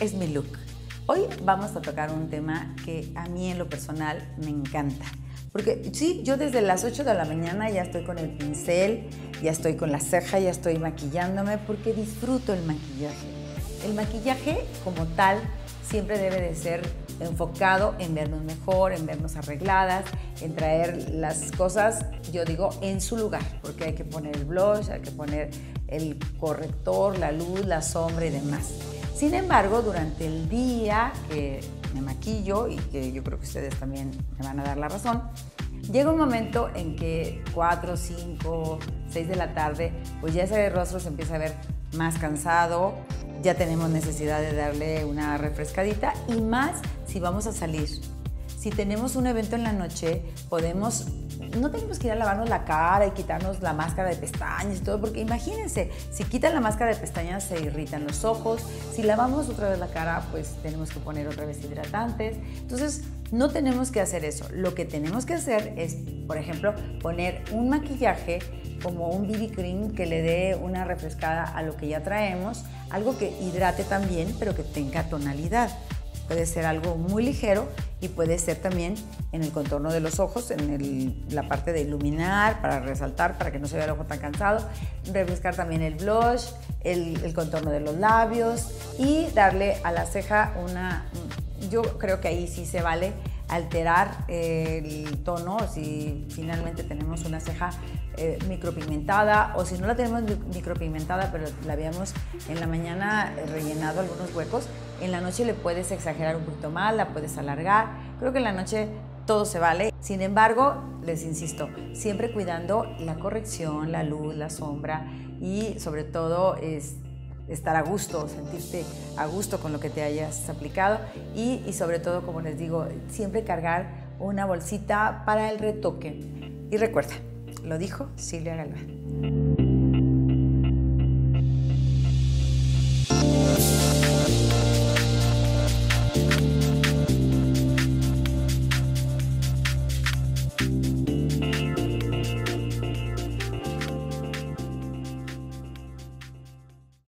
es mi look. Hoy vamos a tocar un tema que a mí en lo personal me encanta. Porque sí, yo desde las 8 de la mañana ya estoy con el pincel, ya estoy con la ceja, ya estoy maquillándome porque disfruto el maquillaje. El maquillaje como tal siempre debe de ser enfocado en vernos mejor, en vernos arregladas, en traer las cosas, yo digo, en su lugar, porque hay que poner el blush, hay que poner el corrector, la luz, la sombra y demás. Sin embargo, durante el día que me maquillo y que yo creo que ustedes también me van a dar la razón, llega un momento en que 4, 5, 6 de la tarde, pues ya ese rostro se empieza a ver más cansado, ya tenemos necesidad de darle una refrescadita y más si vamos a salir. Si tenemos un evento en la noche, podemos no tenemos que ir a lavarnos la cara y quitarnos la máscara de pestañas y todo, porque imagínense, si quitan la máscara de pestañas se irritan los ojos, si lavamos otra vez la cara, pues tenemos que poner otra vez hidratantes. Entonces, no tenemos que hacer eso. Lo que tenemos que hacer es, por ejemplo, poner un maquillaje como un BB cream que le dé una refrescada a lo que ya traemos, algo que hidrate también, pero que tenga tonalidad. Puede ser algo muy ligero y puede ser también en el contorno de los ojos, en la parte de iluminar, para resaltar, para que no se vea el ojo tan cansado. Refrescar también el blush, el, el contorno de los labios y darle a la ceja una... Yo creo que ahí sí se vale alterar el tono, si finalmente tenemos una ceja eh, micropigmentada o si no la tenemos micropigmentada pero la habíamos en la mañana rellenado algunos huecos, en la noche le puedes exagerar un poquito más, la puedes alargar. Creo que en la noche todo se vale. Sin embargo, les insisto, siempre cuidando la corrección, la luz, la sombra y sobre todo es estar a gusto, sentirte a gusto con lo que te hayas aplicado y, y sobre todo, como les digo, siempre cargar una bolsita para el retoque. Y recuerda, lo dijo Silvia Galván.